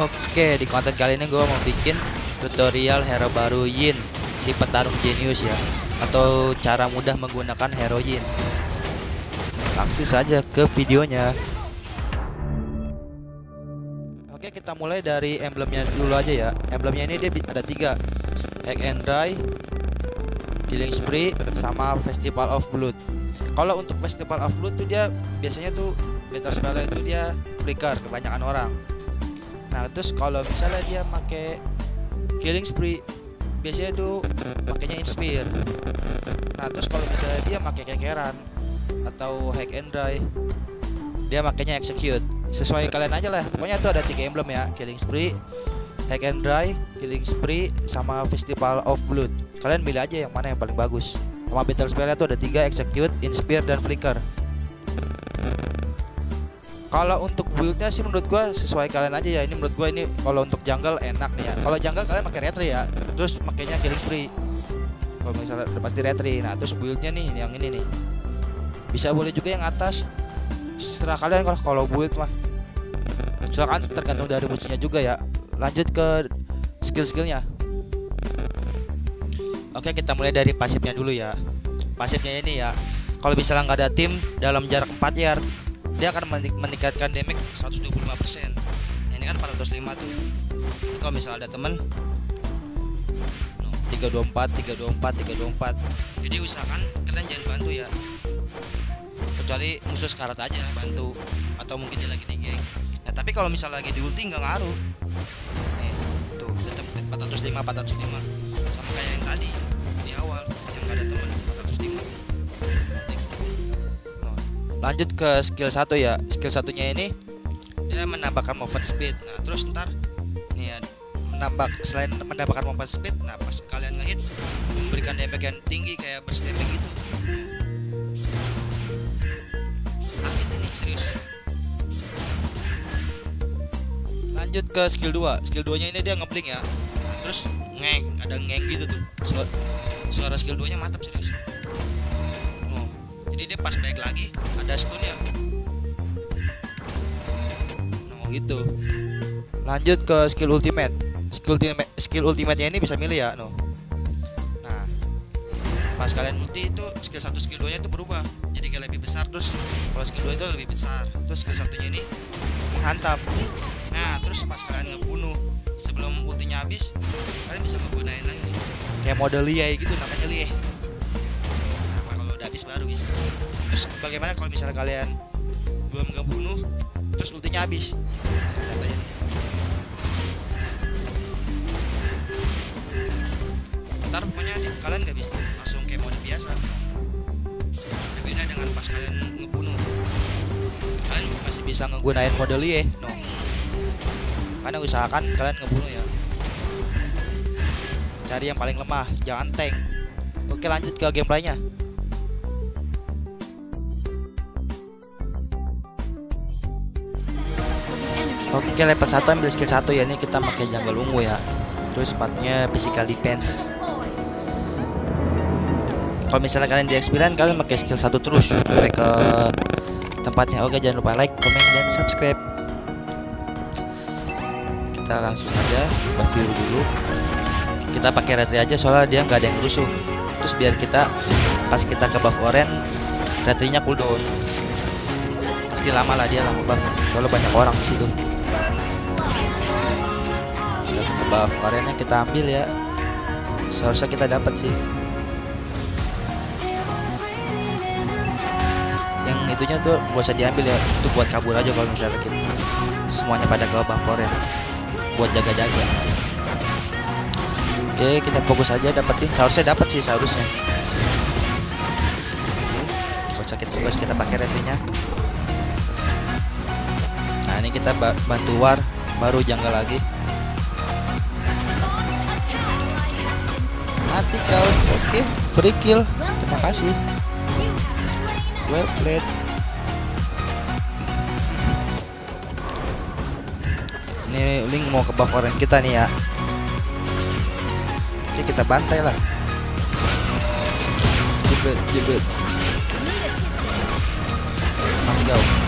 Oke, di konten kali ini gue mau bikin tutorial hero baru Yin, si petarung jenius ya, atau cara mudah menggunakan hero Yin. Langsung saja ke videonya. Oke, kita mulai dari emblemnya dulu aja ya. Emblemnya ini dia ada tiga, Hack and Dry, Killing Spree, sama Festival of Blood. Kalau untuk Festival of Blood tuh dia biasanya tuh beta spell itu dia flicker kebanyakan orang nah terus kalau misalnya dia make killing spree biasanya tuh makanya inspire. Nah terus kalau misalnya dia make kekeran atau hack and dry dia makanya execute. Sesuai kalian aja lah. Pokoknya tuh ada tiga emblem ya. Killing spree hack and dry killing spree sama festival of blood. Kalian pilih aja yang mana yang paling bagus. Sama battle spellnya tuh ada tiga execute inspire dan flicker. Kalau untuk buildnya sih menurut gua sesuai kalian aja ya. Ini menurut gua ini kalau untuk jungle enak nih ya. Kalau jungle kalian pakai retri ya terus makainya killing spree. Kalau misalnya udah pasti retri. Nah terus buildnya nih yang ini nih. Bisa boleh juga yang atas. Setelah kalian kalau kalau build mah. Soalnya kan tergantung dari musuhnya juga ya. Lanjut ke skill-skillnya. Oke kita mulai dari pasifnya dulu ya. Pasifnya ini ya. Kalau misalnya nggak ada tim dalam jarak 4 yard dia akan meningkatkan damage 125% nah, ini kan 405 tuh. Ini kalau misalnya ada temen no, 324 324 324 jadi usahakan kalian jangan bantu ya. Kecuali musuh sekarat aja bantu. Atau mungkin dia lagi di geng. Nah tapi kalau misalnya lagi di ulti nggak ngaruh. Nih tuh tetap 405 405 sama kayak yang tadi lanjut ke skill satu ya. Skill satunya ini dia menambahkan movement speed. Nah terus ntar nih ya menambah selain menambahkan movement speed nah pas kalian ngehit memberikan damage yang tinggi kayak burst damage gitu. Sakit ini serius. Lanjut ke skill 2 skill 2 nya ini dia ngeblink ya. Nah, terus ngeng ada ngeng gitu tuh. Suara, suara skill 2 nya mantap serius jadi dia pas baik lagi ada stunnya nah gitu. Lanjut ke skill ultimate. Skill ultimate skill ultimate ini bisa milih ya no? Nah pas kalian multi itu skill satu skill 2 nya itu berubah jadi kayak lebih besar. Terus kalau skill 2 itu lebih besar. Terus skill satunya ini menghantam. Nah terus pas kalian ngebunuh sebelum ultinya habis kalian bisa menggunakan lagi. Kayak mode liai gitu namanya liai bagaimana kalau misalnya kalian belum ngebunuh terus ultinya habis? Ntar pokoknya kalian gak bisa langsung kayak mode biasa. Berbeda dengan pas kalian ngebunuh. Kalian masih bisa ngegunain mode lie no. Karena usahakan kalian ngebunuh ya. Cari yang paling lemah jangan tank. Oke lanjut ke gameplaynya Oke level 1 ambil skill 1 ya. Ini kita pakai jungle ungu ya. Terus sepatunya physical defense. Kalau misalnya kalian di experience kalian pakai skill 1 terus sampai ke tempatnya. Oke jangan lupa like comment dan subscribe. Kita langsung aja biru dulu. Kita pakai retri aja soalnya dia nggak ada yang rusuh. Terus biar kita pas kita ke buff orange retrinya cooldown. Pasti lama lah dia lama buff soalnya banyak orang di situ buff variannya kita ambil ya. Seharusnya kita dapat sih. Yang itunya tuh gak usah diambil ya. Itu buat kabur aja kalau misalnya kita semuanya pada ke buff varian. Buat jaga-jaga. Oke kita fokus aja dapetin. Seharusnya dapat sih seharusnya. Buat sakit tugas kita pakai retrinya nah ini kita bantu war baru janggal lagi. Mati kau. Oke okay, free kill. Terima kasih. Well played. Ini link mau ke buff orang kita nih ya. Oke kita bantai lah. Jebet jebet.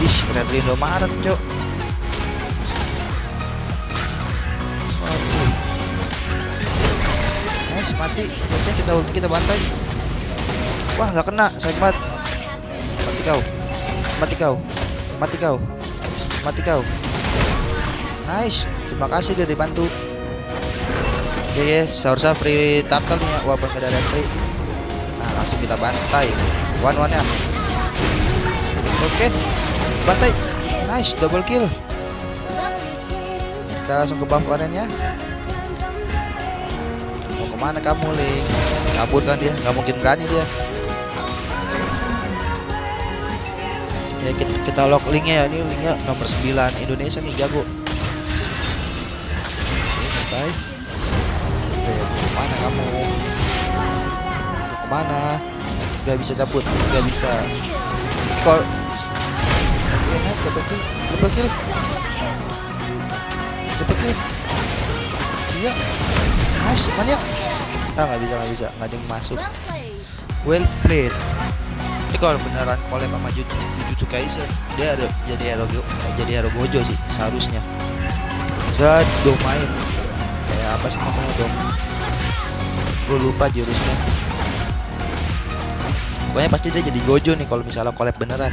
Ish Red Rindo Maret cok nice mati. Oke kita ulti kita bantai. Wah nggak kena. Banget. Mati kau. Mati kau. Mati kau. Mati kau. Nice. Terima kasih dia dibantu. Oke okay, seharusnya free turtle nih ya, walaupun gak ada retri nah langsung kita bantai. One one ya oke bantai. Nice double kill. Kita langsung ke buff ya mau ke mana kamu Ling kabur kan dia? Nggak mungkin berani dia. Ya kita, kita lock linknya ya. Ini linknya nomor 9 Indonesia nih jago. Santai mana kamu? Ke mana? Nggak bisa cabut nggak bisa. Oke nice double kill double kill. Double kill. Iya. Nice mana ah nggak bisa nggak bisa. Nggak ada yang masuk. Well played. Ini kalau beneran collab sama Jujutsu, Jujutsu Kaisen dia ada jadi hero eh, jadi hero Gojo sih seharusnya. Dia dom main. Kayak apa sih namanya dom? Gue lupa jurusnya. Pokoknya pasti dia jadi Gojo nih kalau misalnya collab beneran.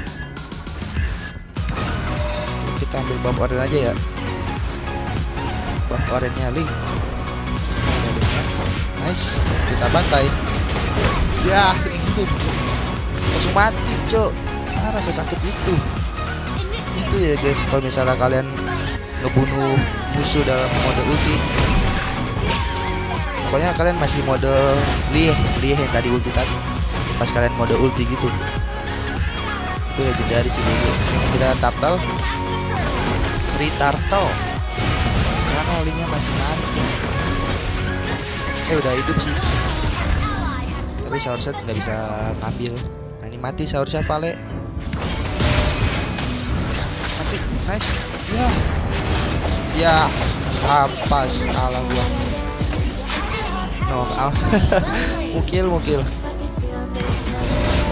Kita ambil orange aja ya. Buff orange nya link nice. Kita bantai. Ya itu. Langsung mati cok. Ah, rasa sakit itu. Itu ya guys kalau misalnya kalian ngebunuh musuh dalam mode ulti. Pokoknya kalian masih mode lieh lieh yang tadi ulti tadi. Pas kalian mode ulti gitu. Itu legendary sih dulu ini kita turtle. Free turtle. Karena linknya masih mati eh udah hidup sih. Tapi seharusnya nggak bisa ngambil. Nah ini mati seharusnya pale. Mati nice. Ya. Ya ampas kalah gua. No al mukil mukil.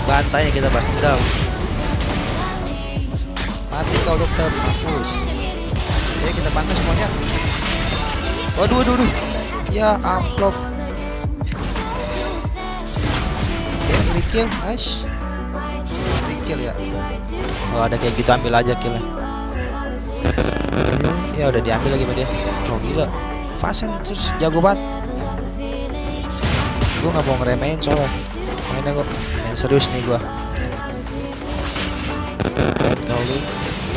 Bantainya kita pasti down mati kau tetap mampus. Oke kita bantai semuanya. Waduh waduh waduh. Ya amplop kill nice. Kill ya. Kalau ada kayak gitu ambil aja killnya. Ya udah diambil lagi dia. Oh gila. Fasen terus jago banget. Gue nggak mau ngeremehin soalnya. Mainnya gue main serius nih gue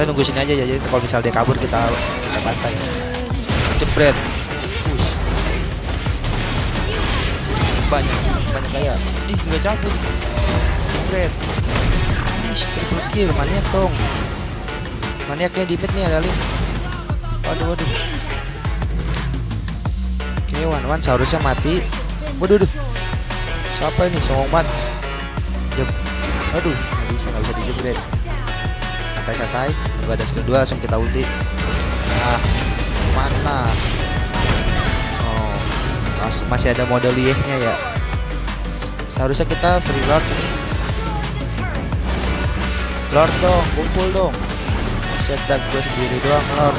kita nunggu sini aja ya jadi kalau misal dia kabur kita kita bantai. Jebret banyak banyak gaya. Ih nggak cabut. Jebret nice triple kill maniak dong. Maniaknya di mid nih ada link waduh waduh. Oke okay, one seharusnya mati. Waduh waduh. Siapa ini? Songong banget. Jep. aduh nggak bisa nggak bisa santai-santai nggak ada skill 2 langsung kita ulti. Nah mana mas masih ada model liehnya ya. Seharusnya kita free lord ini. Lord dong kumpul dong. Sedak gue sendiri doang lord.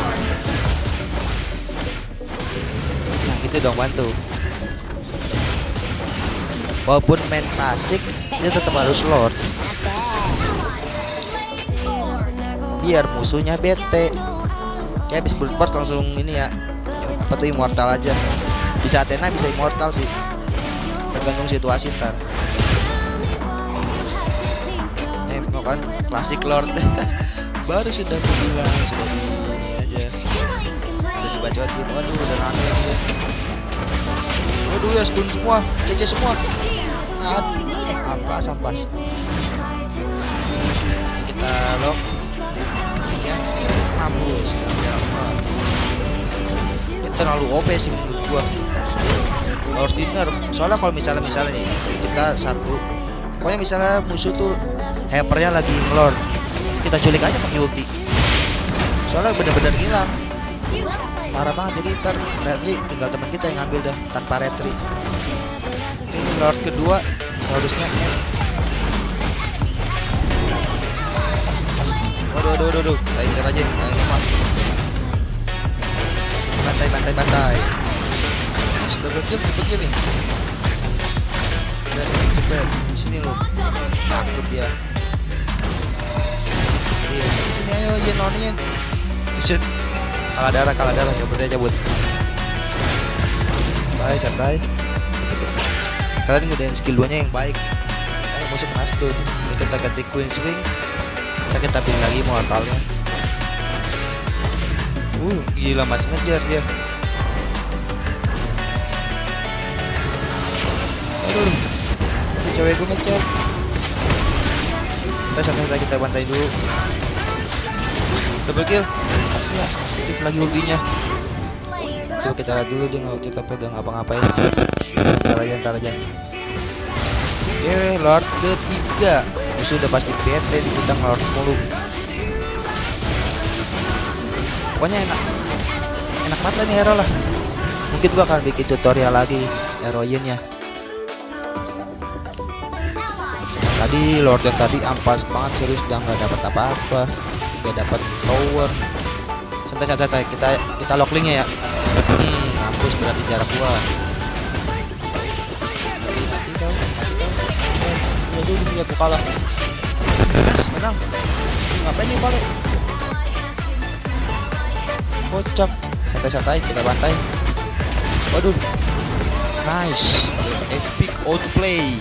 Nah gitu dong bantu. Walaupun main klasik dia tetap harus lord. Biar musuhnya bete. Kayak habis force langsung ini ya. Apa tuh immortal aja bisa Athena bisa immortal sih. Tergantung situasi ntar. Eh mau kan klasik lord. Baru sudah aku bilang sudah ini aja. Udah dibacotin waduh udah rame ya waduh ya stun semua cece semua. Aduh ampas ampas. Kita lock. Mampus ini terlalu OP sih menurut gua harus dinner soalnya kalau misalnya misalnya nih kita satu pokoknya misalnya musuh tuh hypernya lagi ngelor kita culik aja pakai ulti soalnya bener-bener hilang parah banget jadi ntar retri tinggal teman kita yang ngambil dah tanpa retri ini lord kedua seharusnya end Waduh, waduh, waduh, kita incar aja. Ayo, teman. Bantai, bantai, bantai. Double kill, double kill nih. bed di sini lu takut dia. Iya sini sini. Ayo yin noniin Buset. kalah darah kalah darah. Cabut aja cabut. Baik santai. Kalian ngudain skill 2 nya yang baik. Ayo musuh kena stun Ini kita ganti queen swing. Kita kita pilih lagi mortalnya. Uh gila masih ngejar dia aduh si cewek gue ngechat kita santai kita bantai dulu. Double kill. Ya aktif lagi ultinya. Coba kita lihat dulu dia nggak kita pegang apa-ngapain sih ntar aja ntar aja. Oke lord ketiga. Musuh udah pasti bete di kita ngelord mulu. Pokoknya enak. Enak banget lah nih hero lah. Mungkin gua akan bikin tutorial lagi heroinnya tadi lord yang tadi ampas banget serius udah nggak dapat apa-apa. Nggak dapat tower santai santai kita kita lock linknya ya. Hmm berarti jarak gua. Mati mati kau mati kau ya dulu ya gua kalah. Yes menang. Ngapain nih balik kocak. Santai santai kita bantai. Waduh. Nice. Epic outplay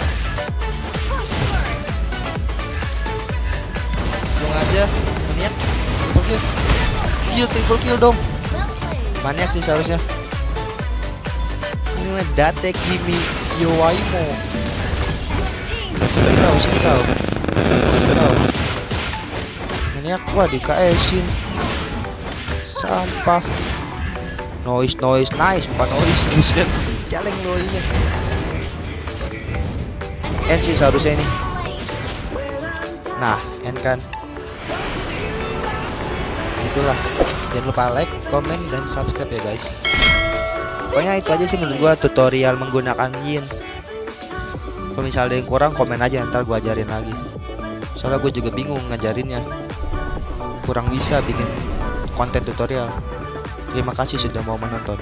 langsung aja maniak triple kill. Kill triple kill dong. Maniak sih seharusnya. Ini date kimi yowaimo sini kau sini kau sini kau maniak wah di KS-in sampah. Noise noise nice. Bukan noise buset. Celeng noise N sih seharusnya ini. Nah N kan itulah. Jangan lupa like comment dan subscribe ya guys. Pokoknya itu aja sih menurut gua tutorial menggunakan yin. Kalau misalnya ada yang kurang komen aja ntar gua ajarin lagi. Soalnya gue juga bingung ngajarinnya. Kurang bisa bikin konten tutorial. Terima kasih sudah mau menonton